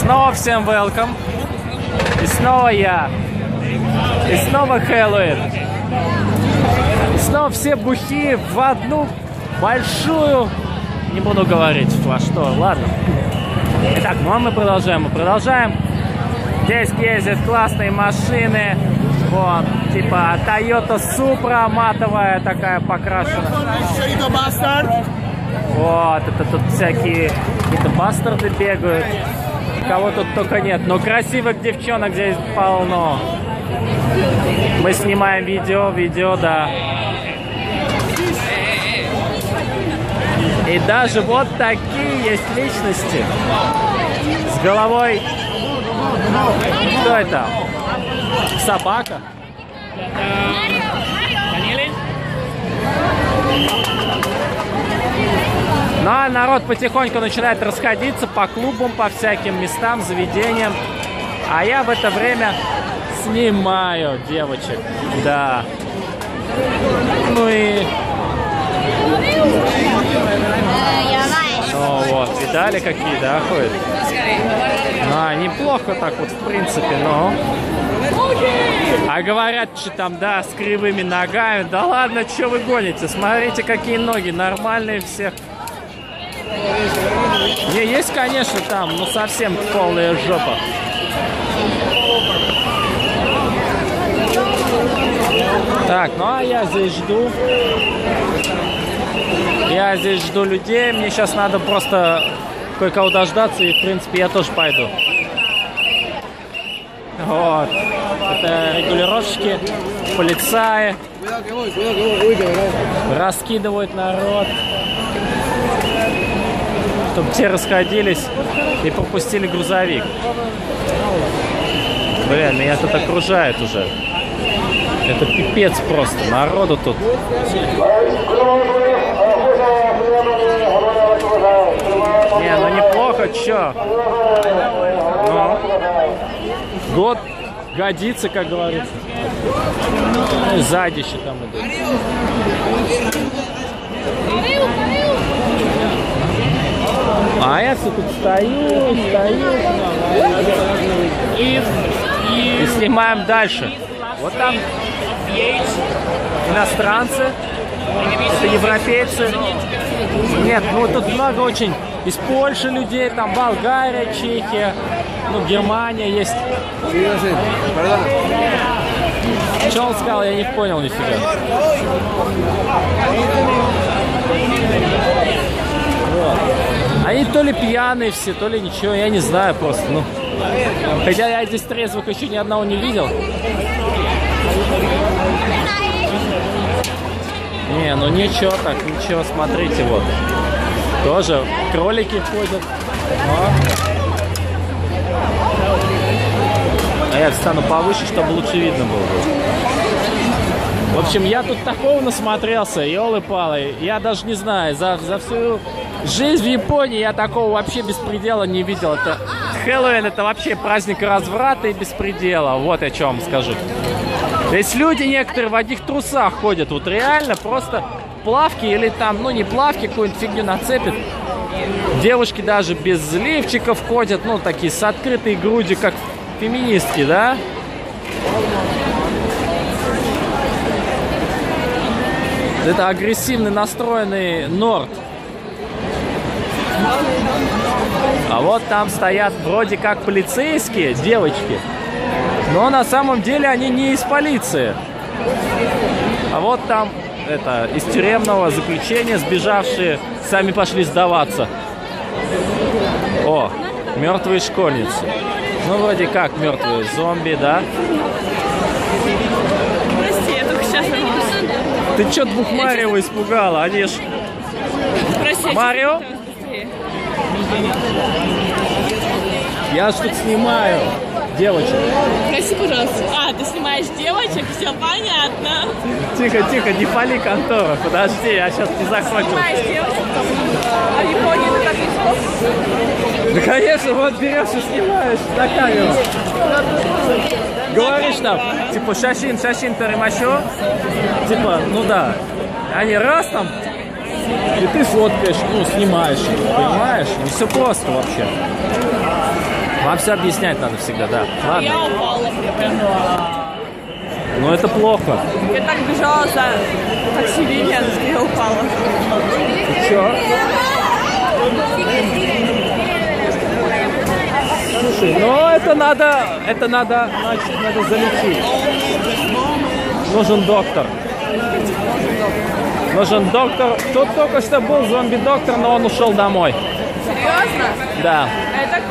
снова всем welcome. И снова я. И снова Хэллоуин. И снова все бухи в одну большую... Не буду говорить во что, ладно. Итак, ну а мы продолжаем. Мы продолжаем. Здесь ездят классные машины. Вот, типа Toyota Supra матовая такая покрашена. Вот, это тут всякие какие-то бастарды бегают. Кого тут только нет. Но красивых девчонок здесь полно. Мы снимаем видео, видео, да. И даже вот такие есть личности. С головой... Кто это? Собака? Ну а народ потихоньку начинает расходиться по клубам, по всяким местам, заведениям. А я в это время снимаю девочек. Да. Ну и... Ну вот, видали какие, да, ходят? А, неплохо так вот, в принципе, но... А говорят, что там, да, с кривыми ногами. Да ладно, что вы гоните? Смотрите, какие ноги, нормальные всех. Не, есть, конечно, там, но совсем полная жопа. Так, ну а я здесь жду. Я здесь жду людей. Мне сейчас надо просто кое-кого дождаться, и, в принципе, я тоже пойду. Вот. Это регулировщики, полицаи. Раскидывают народ. Чтобы те расходились и пропустили грузовик. Блин, меня тут окружает уже. Это пипец просто. Народу тут. Не, ну неплохо, чё? Ну. Год годится, как говорится. Ну, сзади еще там идут. А я все тут стою, стою. И, и снимаем дальше. Вот там иностранцы, это европейцы. Нет, ну тут много очень из Польши людей, там Болгария, Чехия, ну Германия есть. Что он сказал, я не понял нифига. Вот. Они то ли пьяные все, то ли ничего, я не знаю просто. Ну. Хотя я здесь трезвых еще ни одного не видел. Не, ну ничего так, ничего, смотрите, вот. Тоже кролики ходят. О. А я встану повыше, чтобы лучше видно было. В общем, я тут такого насмотрелся, елы-палы. Я даже не знаю, за, за всю жизнь в Японии я такого вообще беспредела не видел. Это Хэллоуин это вообще праздник разврата и беспредела. Вот о чем скажу. Здесь люди некоторые в одних трусах ходят. Вот реально просто плавки или там, ну не плавки, какую-нибудь фигню нацепят. Девушки даже без лифчиков ходят, ну такие с открытой грудью, как феминистки, да? Это агрессивно настроенный Норд. А вот там стоят вроде как полицейские девочки. Но на самом деле они не из полиции. А вот там это из тюремного заключения сбежавшие сами пошли сдаваться. О, мертвые школьницы. Ну, вроде как мертвые. Зомби, да? Ты что двух Марио испугала? Они ж... Прости, Марио? Я ж тут снимаю девочек. Прости, пожалуйста. А, ты снимаешь девочек, все понятно. Тихо, тихо, не пали контору. Подожди, я сейчас не закончил. Снимаешь девочек? А в Японии ты так не Да, конечно, вот берешь и снимаешь на камеру. Говоришь там, типа, шашин, шашин, таримашо. Типа, ну да. Они раз там, и ты фоткаешь, ну, снимаешь, понимаешь? Не все просто вообще. Вам все объяснять надо всегда, да. Ладно. Я упала. Но это плохо. Я так бежала за такси что я упала. Чё? Слушай, ну это надо, это надо, значит, надо залечить. Нужен доктор. Нужен доктор. Тут только что был зомби-доктор, но он ушел домой. Серьезно? Да. Так